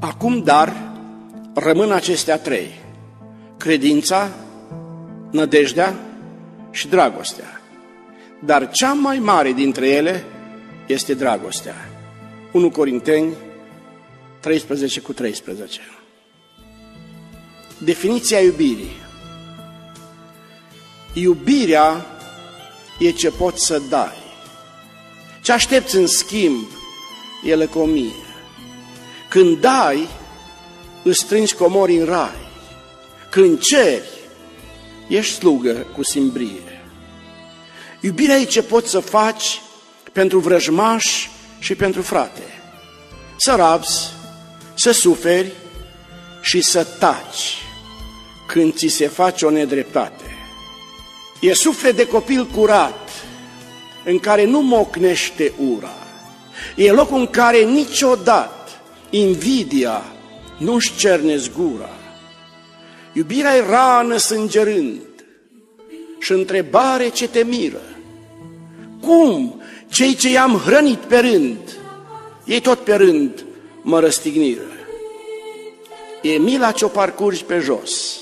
Acum, dar, rămân acestea trei. Credința, nădejdea și dragostea. Dar cea mai mare dintre ele este dragostea. 1 Corinteni 13 cu 13. Definiția iubirii. Iubirea e ce poți să dai. Ce aștepți în schimb e lăcomie. Când dai, îți strângi comori în rai. Când ceri, ești slugă cu simbrie. Iubirea e ce poți să faci pentru vrăjmași și pentru frate. Să rabzi, să suferi și să taci când ți se face o nedreptate. E suflet de copil curat, în care nu mocnește ura. E locul în care niciodată invidia nu-și cerne zgura. Iubirea e rană sângerând și întrebare ce te miră. Cum cei ce i-am hrănit pe rând, ei tot pe rând mă răstigniră. E mila ce o parcurgi pe jos,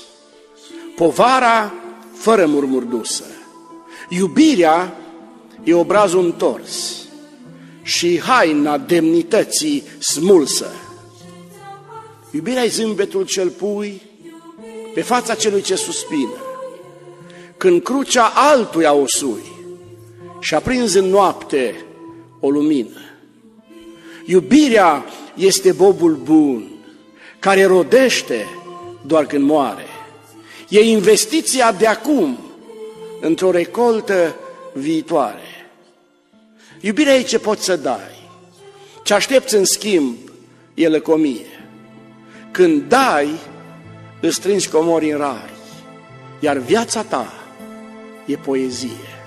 povara fără murmur dusă. Iubirea e obrazul întors și haina demnității smulsă. Iubirea e zâmbetul cel pui pe fața celui ce suspină. Când crucea altuia o sui și aprins în noapte o lumină. Iubirea este bobul bun, care rodește doar când moare. E investiția de acum într-o recoltă viitoare. Iubirea e ce poți să dai. Ce aștepți în schimb e lăcomie. Când dai, îți strângi comori în rai, iar viața ta e poezie.